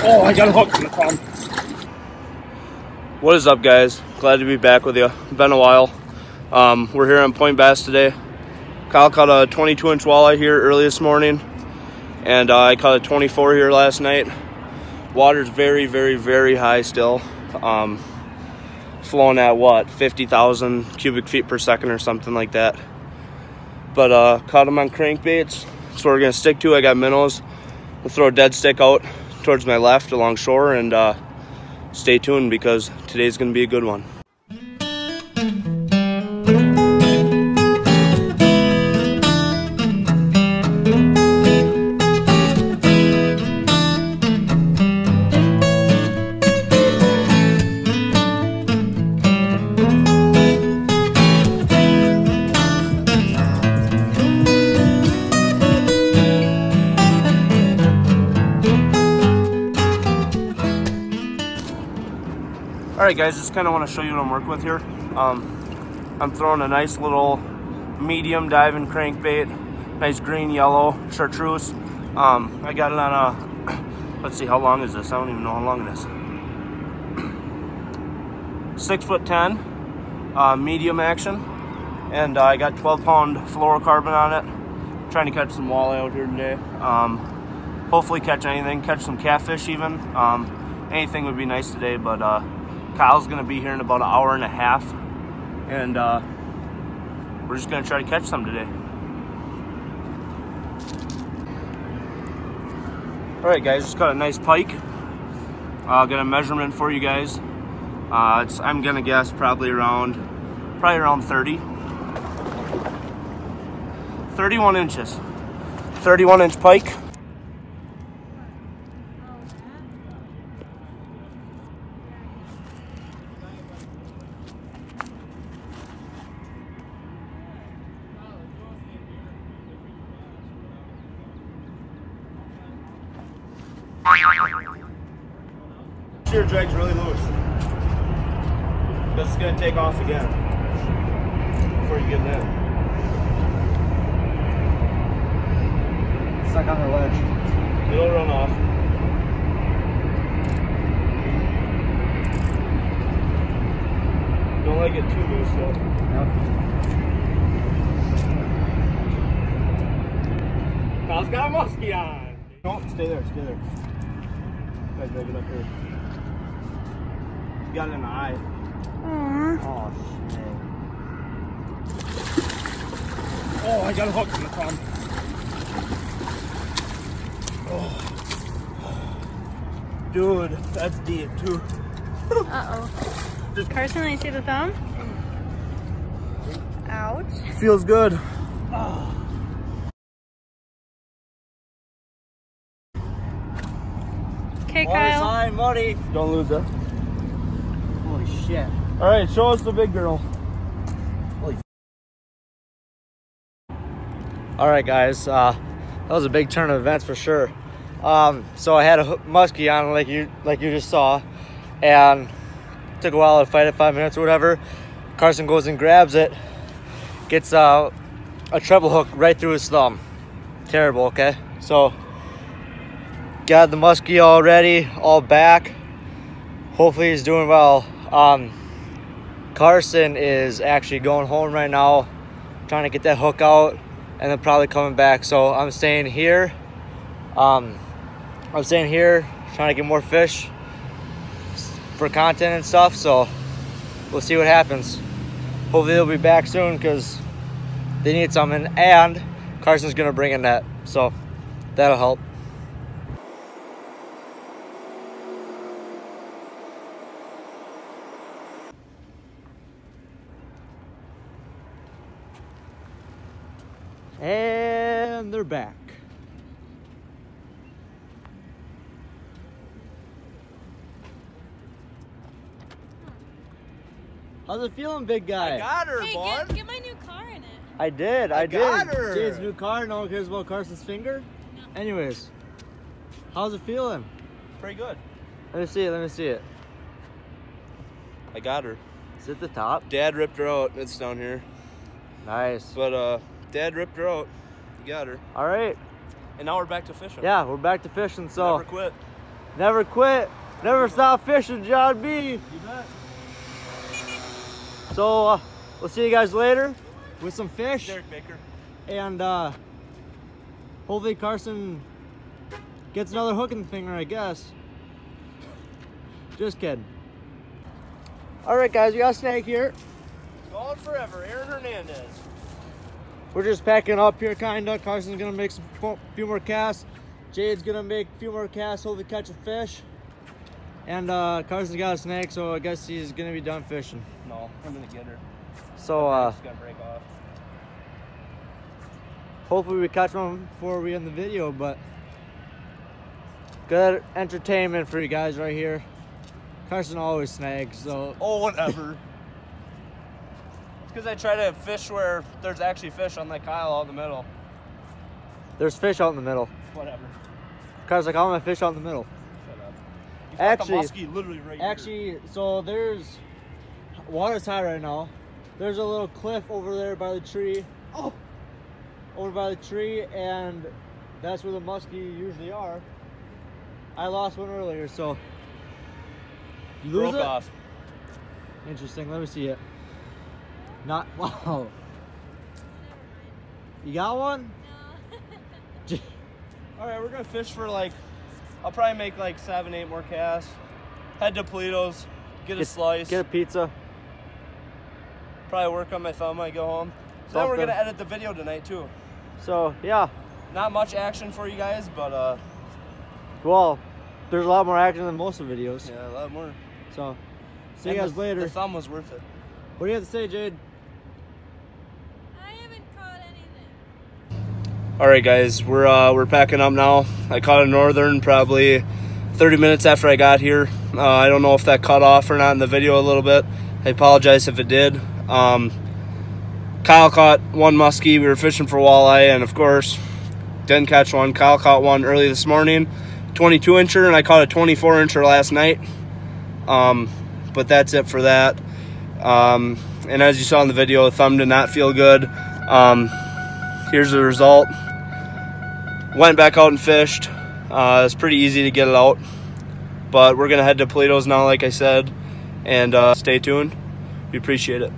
Oh, I got a hook from the thumb. What is up, guys? Glad to be back with you. Been a while. Um, we're here on Point Basse today. Kyle caught a 22 inch walleye here early this morning, and uh, I caught a 24 here last night. Water's very, very, very high still. Um, flowing at what 50,000 cubic feet per second or something like that. But uh, caught them on crankbaits. That's what we're gonna stick to. I got minnows. We'll throw a dead stick out towards my left along shore and uh, stay tuned because today's gonna be a good one. Right, guys, just kind of want to show you what I'm working with here. Um, I'm throwing a nice little medium diving crankbait, nice green yellow chartreuse. Um, I got it on a, let's see, how long is this? I don't even know how long it is. Six foot 10, uh, medium action. And uh, I got 12 pound fluorocarbon on it. trying to catch some walleye out here today. Um, hopefully catch anything, catch some catfish even. Um, anything would be nice today, but uh, Kyle's gonna be here in about an hour and a half, and uh, we're just gonna try to catch some today. All right, guys, just got a nice pike. I uh, got a measurement for you guys. Uh, I'm gonna guess probably around, probably around 30. 31 inches. 31 inch pike. Shear drag's really loose. This is gonna take off again before you get in. Stuck on the ledge. It'll run off. Don't let it get too loose though. Kyle's got a muskie on. No, stay there, stay there. Drag it here. You got it in the eye. Oh, shit. Oh, I got a hook in the thumb. Oh. Dude, that's deep too. Uh-oh. Carson, I see the thumb. Ouch. Feels good. Oh. Okay, Water's Kyle. high, muddy. Don't lose it. Holy shit. All right, show us the big girl. All right, guys. Uh, that was a big turn of events for sure. Um, so I had a muskie on, like you like you just saw, and took a while to fight it, five minutes or whatever. Carson goes and grabs it, gets uh, a treble hook right through his thumb. Terrible. Okay, so got the muskie already, all back. Hopefully he's doing well. Um, Carson is actually going home right now, trying to get that hook out, and then probably coming back. So I'm staying here. Um, I'm staying here, trying to get more fish for content and stuff. So we'll see what happens. Hopefully they'll be back soon because they need something, and Carson's gonna bring a net, so that'll help. And they're back. How's it feeling, big guy? I got her, Hey, get, get my new car in it. I did, I, I did. got her. Jade's new car, no one cares about Carson's finger? Anyways, how's it feeling? Pretty good. Let me see it, let me see it. I got her. Is it the top? Dad ripped her out. It's down here. Nice. But uh, Dad ripped her out. You got her. All right. And now we're back to fishing. Yeah, we're back to fishing, so Never quit. Never quit. Never stop fishing, John B. You bet. So uh, we'll see you guys later with some fish. Derek Baker. And uh, hopefully Carson gets another hook in the finger, I guess. Just kidding. All right, guys, we got a snake here. Gone forever. Aaron Hernandez. We're just packing up here, kinda. Carson's gonna make some few more casts. Jade's gonna make a few more casts, hopefully catch a fish. And uh, Carson's got a snake, so I guess he's gonna be done fishing. No, I'm gonna get her. So uh, gonna break off. hopefully we catch one before we end the video, but good entertainment for you guys right here. Carson always snags, so Oh, whatever. Because I try to fish where there's actually fish on that Kyle out in the middle. there's fish out in the middle. Whatever. Carson's like, I'm gonna fish out in the middle. Shut up. You've Actually- got the literally right here. Actually, so there's water's high right now. There's a little cliff over there by the tree. Oh, over by the tree, and that's where the muskie usually are. I lost one earlier, so you lose broke it. off. Interesting. Let me see it. Not wow. You got one? All right, we're gonna fish for like, I'll probably make like seven, eight more casts. Head to Polito's, get a slice. Get a pizza. probably work on my thumb when I go home. So then we're gonna edit the video tonight too. So yeah. Not much action for you guys, but uh, Well, there's a lot more action than most of the videos. yeah, a lot more. So see you guys the, later. The thumb was worth it. What do you have to say, Jade? I haven't caught anything. All right, guys, we're uh, we're packing up now. I caught a northern probably 30 minutes after I got here. Uh, I don't know if that cut off or not in the video a little bit. I apologize if it did. Um, Kyle caught one muskie. We were fishing for walleye, and of course, didn't catch one. Kyle caught one early this morning, 22 incher, and I caught a 24 incher last night. Um, but that's it for that. Um, and as you saw in the video, thumb did not feel good. Um, here's the result went back out and fished. Uh, it's pretty easy to get it out, but we're gonna head to Polito's now, like I said, and uh, stay tuned. We appreciate it.